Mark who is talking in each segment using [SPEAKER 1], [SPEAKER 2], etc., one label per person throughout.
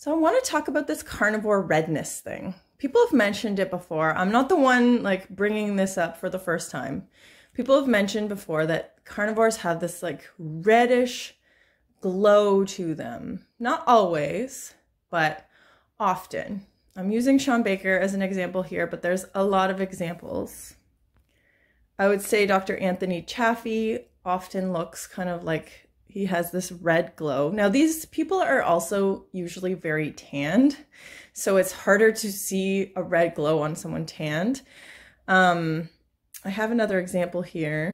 [SPEAKER 1] So I want to talk about this carnivore redness thing. People have mentioned it before. I'm not the one like bringing this up for the first time. People have mentioned before that carnivores have this like reddish glow to them. Not always, but often. I'm using Shawn Baker as an example here, but there's a lot of examples. I would say Dr. Anthony Chaffee often looks kind of like he has this red glow. Now, these people are also usually very tanned, so it's harder to see a red glow on someone tanned. Um, I have another example here.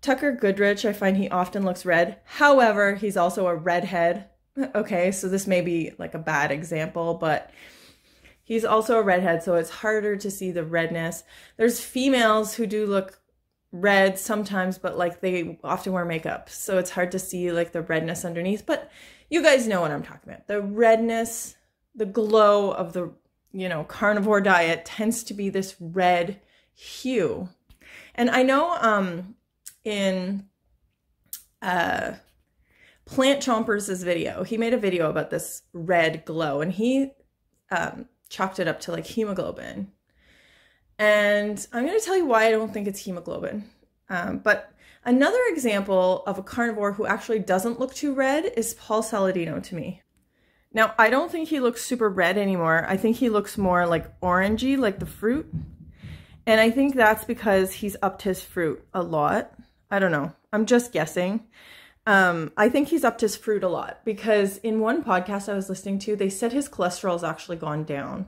[SPEAKER 1] Tucker Goodrich, I find he often looks red. However, he's also a redhead. Okay, so this may be like a bad example, but he's also a redhead, so it's harder to see the redness. There's females who do look red sometimes, but like they often wear makeup. So it's hard to see like the redness underneath. But you guys know what I'm talking about. The redness, the glow of the, you know, carnivore diet tends to be this red hue. And I know um in uh Plant Chompers' video, he made a video about this red glow and he um chalked it up to like hemoglobin. And I'm going to tell you why I don't think it's hemoglobin. Um, but another example of a carnivore who actually doesn't look too red is Paul Saladino to me. Now, I don't think he looks super red anymore. I think he looks more like orangey, like the fruit. And I think that's because he's upped his fruit a lot. I don't know. I'm just guessing. Um, I think he's upped his fruit a lot because in one podcast I was listening to, they said his cholesterol has actually gone down.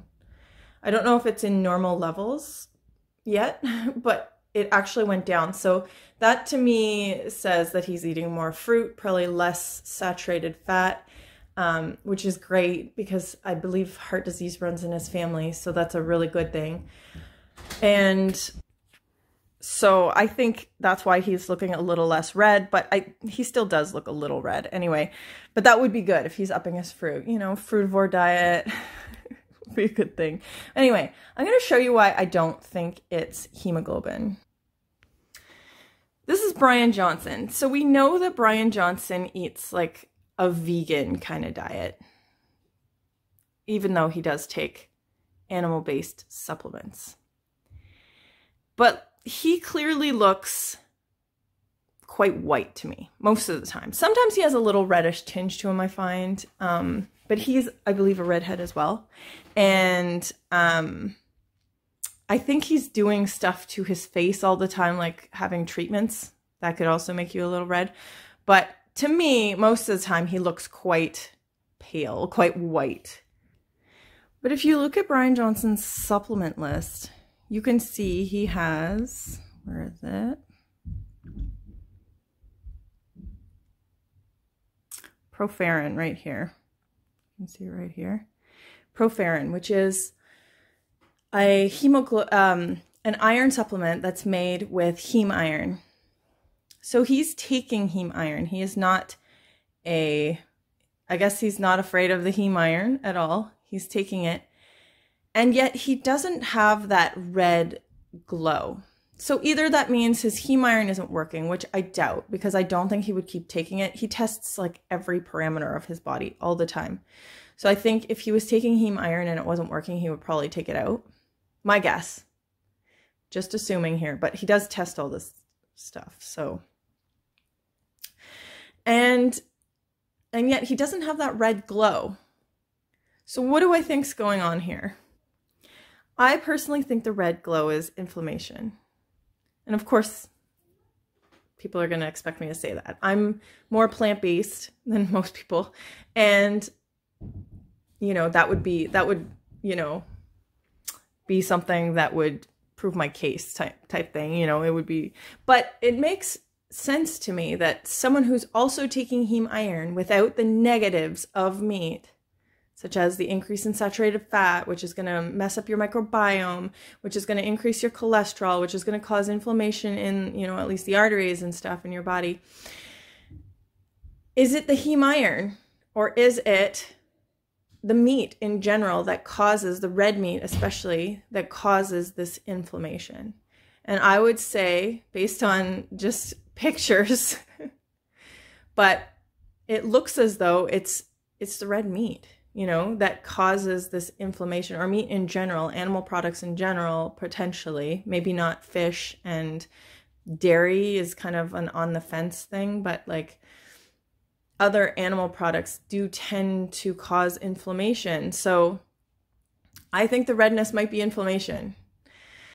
[SPEAKER 1] I don't know if it's in normal levels yet, but it actually went down. So that to me says that he's eating more fruit, probably less saturated fat, um, which is great because I believe heart disease runs in his family. So that's a really good thing. And so I think that's why he's looking a little less red, but I he still does look a little red anyway. But that would be good if he's upping his fruit, you know, frutivore diet. be a good thing. Anyway, I'm going to show you why I don't think it's hemoglobin. This is Brian Johnson. So we know that Brian Johnson eats like a vegan kind of diet, even though he does take animal based supplements. But he clearly looks quite white to me most of the time. Sometimes he has a little reddish tinge to him, I find. Um, but he's, I believe, a redhead as well. And um, I think he's doing stuff to his face all the time, like having treatments. That could also make you a little red. But to me, most of the time, he looks quite pale, quite white. But if you look at Brian Johnson's supplement list, you can see he has, where is it? Proferrin right here. You can see it right here. Proferrin, which is a hemoglo um, an iron supplement that's made with heme iron. So he's taking heme iron. He is not a, I guess he's not afraid of the heme iron at all. He's taking it. And yet he doesn't have that red glow. So either that means his heme iron isn't working, which I doubt because I don't think he would keep taking it. He tests like every parameter of his body all the time. So I think if he was taking heme iron and it wasn't working, he would probably take it out. My guess. Just assuming here, but he does test all this stuff. So and and yet he doesn't have that red glow. So what do I think's going on here? I personally think the red glow is inflammation. And of course, people are going to expect me to say that. I'm more plant based than most people. And, you know, that would be, that would, you know, be something that would prove my case type, type thing. You know, it would be, but it makes sense to me that someone who's also taking heme iron without the negatives of meat such as the increase in saturated fat, which is going to mess up your microbiome, which is going to increase your cholesterol, which is going to cause inflammation in, you know, at least the arteries and stuff in your body. Is it the heme iron or is it the meat in general that causes the red meat, especially that causes this inflammation? And I would say, based on just pictures, but it looks as though it's it's the red meat you know, that causes this inflammation, or meat in general, animal products in general, potentially. Maybe not fish and dairy is kind of an on the fence thing, but like other animal products do tend to cause inflammation. So I think the redness might be inflammation.